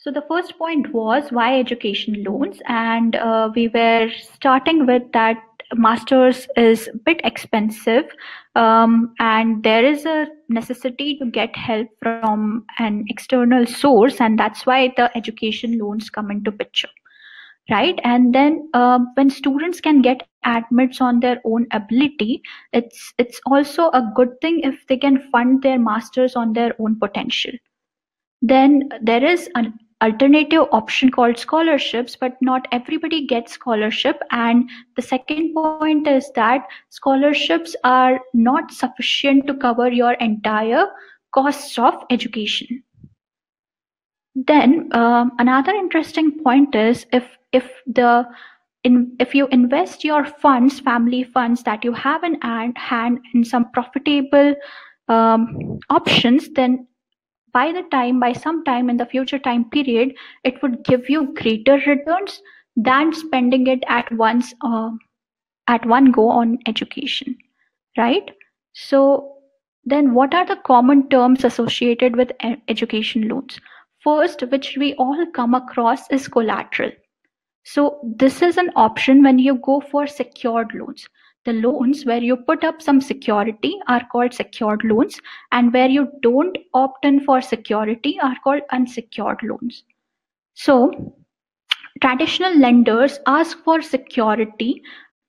So the first point was why education loans, and uh, we were starting with that masters is a bit expensive, um, and there is a necessity to get help from an external source, and that's why the education loans come into picture, right? And then uh, when students can get admits on their own ability, it's it's also a good thing if they can fund their masters on their own potential then there is an alternative option called scholarships but not everybody gets scholarship. And the second point is that scholarships are not sufficient to cover your entire costs of education. Then um, another interesting point is if if the in, if you invest your funds family funds that you have in hand in some profitable um, options then by the time by some time in the future time period it would give you greater returns than spending it at once uh, at one go on education right? So then what are the common terms associated with education loans? First which we all come across is collateral. So this is an option when you go for secured loans the loans where you put up some security are called secured loans, and where you don't opt in for security are called unsecured loans. So, traditional lenders ask for security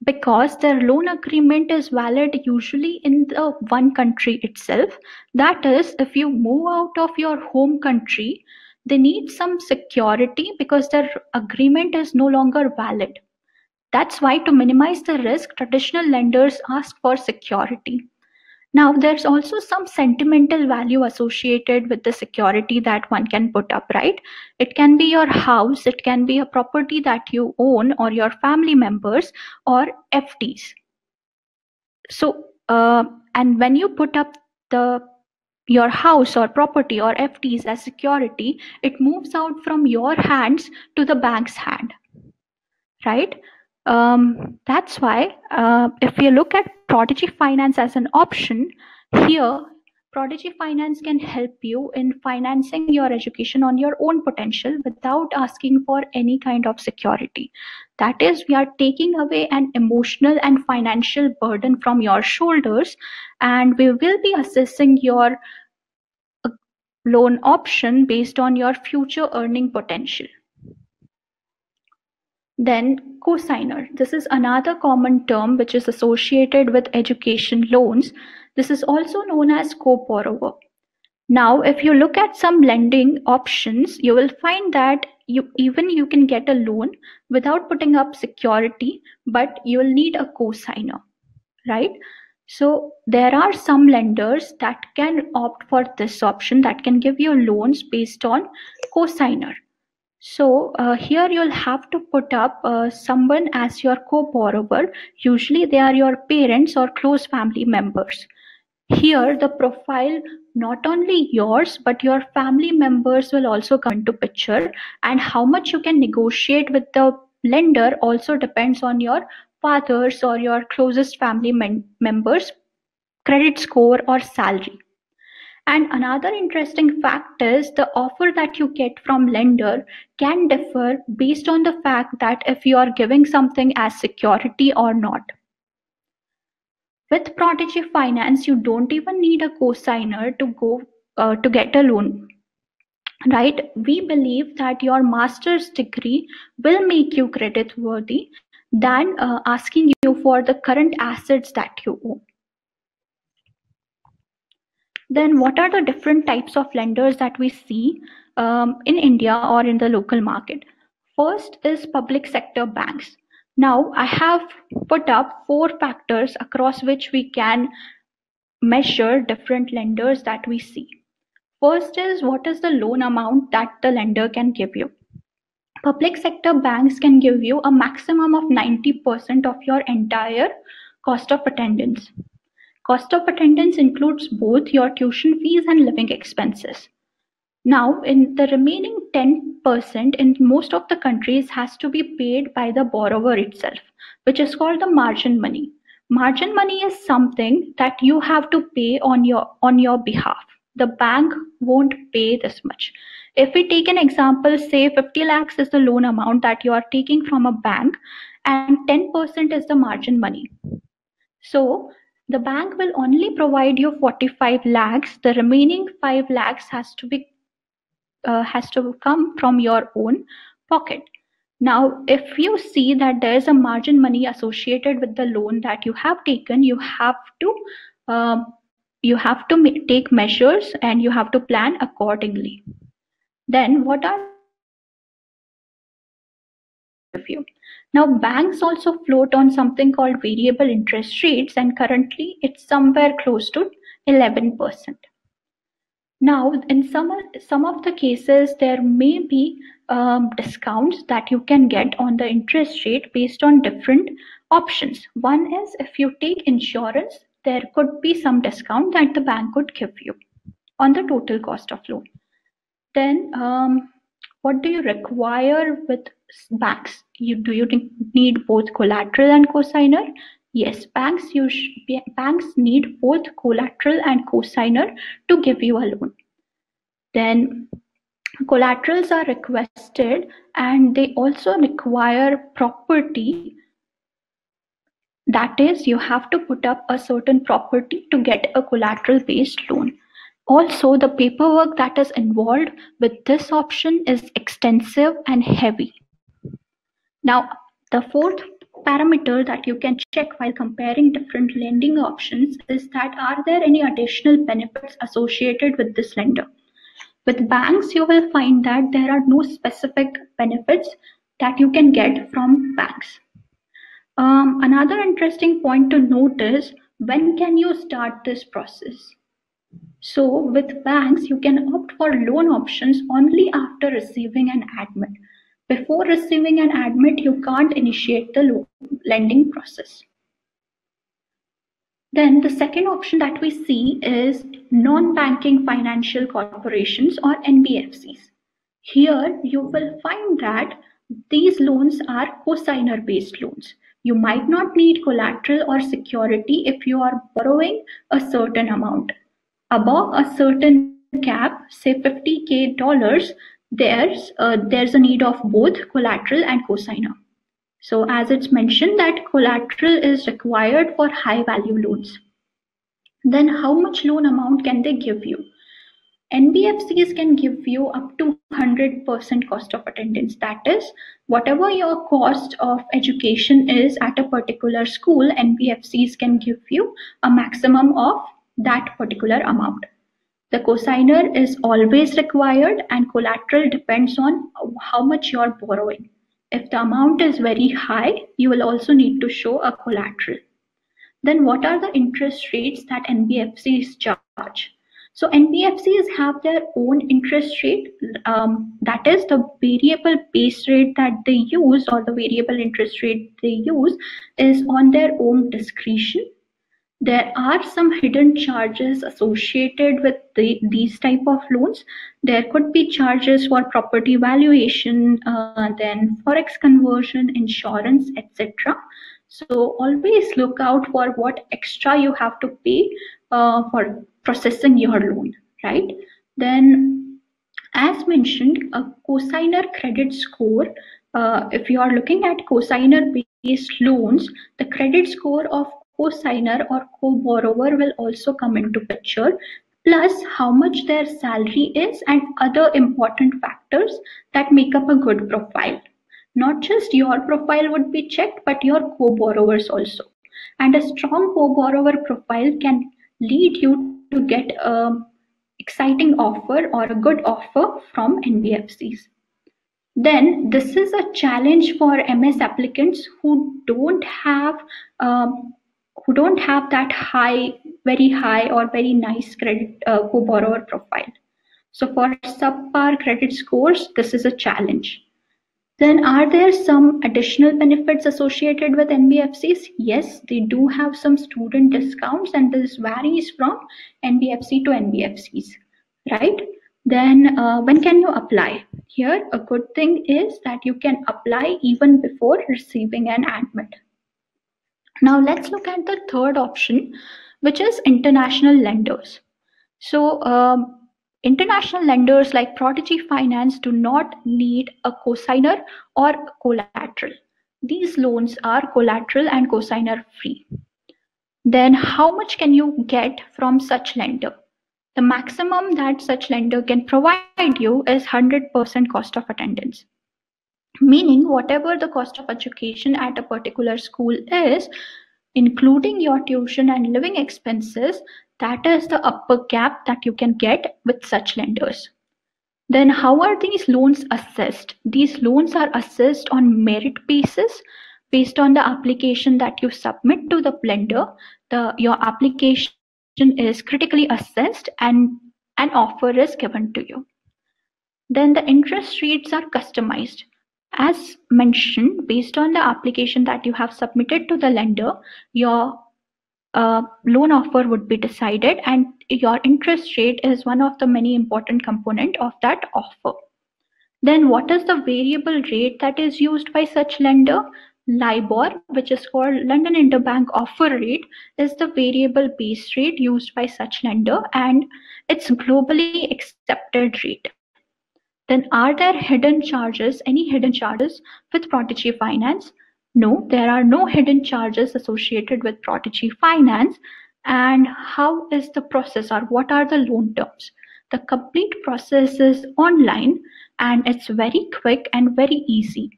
because their loan agreement is valid usually in the one country itself. That is, if you move out of your home country, they need some security because their agreement is no longer valid. That's why to minimize the risk, traditional lenders ask for security. Now, there's also some sentimental value associated with the security that one can put up, right? It can be your house, it can be a property that you own, or your family members, or FDs. So, uh, and when you put up the your house or property or FDs as security, it moves out from your hands to the bank's hand, right? Um, that's why uh, if you look at Prodigy Finance as an option, here Prodigy Finance can help you in financing your education on your own potential without asking for any kind of security. That is, we are taking away an emotional and financial burden from your shoulders, and we will be assessing your uh, loan option based on your future earning potential. Then cosigner. This is another common term which is associated with education loans. This is also known as co-borrower. Now, if you look at some lending options, you will find that you even you can get a loan without putting up security, but you will need a co-signer, right? So there are some lenders that can opt for this option that can give you loans based on co-signer. So uh, here you'll have to put up uh, someone as your co-borrower. Usually they are your parents or close family members. Here the profile not only yours but your family members will also come into picture and how much you can negotiate with the lender also depends on your father's or your closest family members credit score or salary. And another interesting fact is the offer that you get from lender can differ based on the fact that if you are giving something as security or not. With Prodigy Finance, you don't even need a co-signer to go uh, to get a loan. Right? We believe that your master's degree will make you credit worthy than uh, asking you for the current assets that you own. Then what are the different types of lenders that we see um, in India or in the local market? First is public sector banks. Now I have put up four factors across which we can measure different lenders that we see. First is what is the loan amount that the lender can give you. Public sector banks can give you a maximum of 90% of your entire cost of attendance. Cost of attendance includes both your tuition fees and living expenses. Now, in the remaining 10% in most of the countries has to be paid by the borrower itself, which is called the margin money. Margin money is something that you have to pay on your on your behalf. The bank won't pay this much. If we take an example, say 50 lakhs is the loan amount that you are taking from a bank and 10% is the margin money. So the bank will only provide you 45 lakhs. The remaining 5 lakhs has to be uh, has to come from your own pocket. Now, if you see that there is a margin money associated with the loan that you have taken, you have to um, you have to take measures and you have to plan accordingly. Then, what are you? Now, banks also float on something called variable interest rates, and currently it's somewhere close to 11%. Now, in some, some of the cases, there may be um, discounts that you can get on the interest rate based on different options. One is if you take insurance, there could be some discount that the bank could give you on the total cost of loan. Then, um, what do you require with banks? You do you need both collateral and cosigner? Yes, banks use banks need both collateral and cosigner to give you a loan. Then collaterals are requested and they also require property that is you have to put up a certain property to get a collateral based loan also the paperwork that is involved with this option is extensive and heavy now the fourth parameter that you can check while comparing different lending options is that are there any additional benefits associated with this lender with banks, you will find that there are no specific benefits that you can get from banks. Um, another interesting point to note is when can you start this process? So with banks, you can opt for loan options only after receiving an admit. Before receiving an admit, you can't initiate the lending process. Then the second option that we see is non-banking financial corporations or NBFCs. Here you will find that these loans are cosigner based loans. You might not need collateral or security if you are borrowing a certain amount. Above a certain cap, say 50k dollars, there's uh, there's a need of both collateral and cosigner. So as it's mentioned that collateral is required for high value loans. Then how much loan amount can they give you? NBFCs can give you up to 100% cost of attendance. That is, whatever your cost of education is at a particular school, NBFCs can give you a maximum of that particular amount. The cosigner is always required and collateral depends on how much you're borrowing. If the amount is very high, you will also need to show a collateral. Then what are the interest rates that NBFCs charge? So NBFCs have their own interest rate. Um, that is the variable base rate that they use or the variable interest rate they use is on their own discretion there are some hidden charges associated with the, these type of loans. There could be charges for property valuation uh, then forex conversion insurance etc so always look out for what extra you have to pay uh, for processing your loan right? Then as mentioned a cosigner credit score uh, if you are looking at cosigner based loans the credit score of co-signer or co-borrower will also come into picture. Plus how much their salary is and other important factors that make up a good profile. Not just your profile would be checked but your co-borrowers also. And a strong co-borrower profile can lead you to get a exciting offer or a good offer from NBFCs. Then this is a challenge for MS applicants who don't have um, who don't have that high, very high or very nice credit uh, co-borrower profile. So for subpar credit scores, this is a challenge. Then are there some additional benefits associated with NBFCs? Yes, they do have some student discounts and this varies from NBFC to NBFCs, right? Then uh, when can you apply? Here, a good thing is that you can apply even before receiving an admit. Now let's look at the third option, which is international lenders. So um, International lenders like Prodigy Finance do not need a cosigner or collateral. These loans are collateral and cosigner free. Then how much can you get from such lender? The maximum that such lender can provide you is 100% cost of attendance. Meaning whatever the cost of education at a particular school is, including your tuition and living expenses, that is the upper cap that you can get with such lenders. Then how are these loans assessed? These loans are assessed on merit basis based on the application that you submit to the lender. The your application is critically assessed and an offer is given to you. Then the interest rates are customized. As mentioned, based on the application that you have submitted to the lender, your uh, loan offer would be decided and your interest rate is one of the many important component of that offer. Then what is the variable rate that is used by such lender? LIBOR, which is called London Interbank Offer Rate, is the variable base rate used by such lender and it's globally accepted rate. Then are there hidden charges, any hidden charges with Prodigy Finance? No, there are no hidden charges associated with Prodigy Finance. And how is the process or what are the loan terms? The complete process is online and it's very quick and very easy.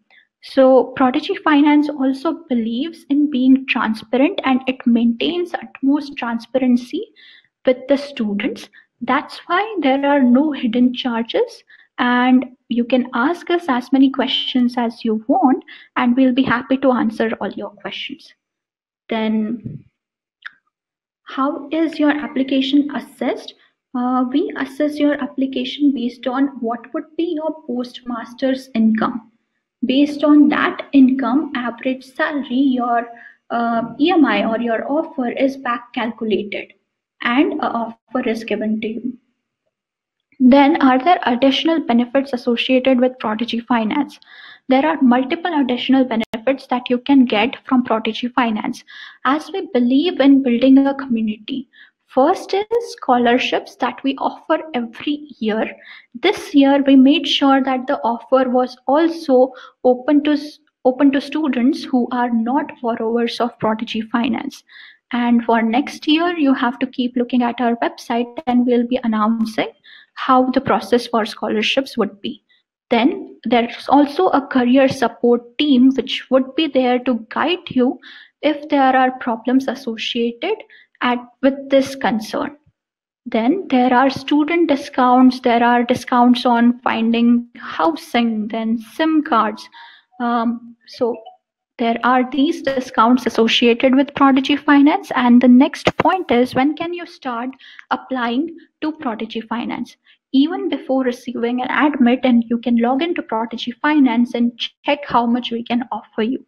So Prodigy Finance also believes in being transparent and it maintains utmost transparency with the students. That's why there are no hidden charges and you can ask us as many questions as you want and we'll be happy to answer all your questions. Then how is your application assessed? Uh, we assess your application based on what would be your postmaster's income. Based on that income average salary your uh, emi or your offer is back calculated and a offer is given to you then are there additional benefits associated with Prodigy Finance? There are multiple additional benefits that you can get from Prodigy Finance as we believe in building a community. First is scholarships that we offer every year. This year we made sure that the offer was also open to open to students who are not borrowers of Prodigy Finance. And for next year, you have to keep looking at our website and we'll be announcing how the process for scholarships would be. Then there's also a career support team which would be there to guide you if there are problems associated at, with this concern. Then there are student discounts, there are discounts on finding housing, then SIM cards. Um, so there are these discounts associated with Prodigy Finance. And the next point is when can you start applying to Prodigy Finance? Even before receiving an admit, and you can log into Prodigy Finance and check how much we can offer you.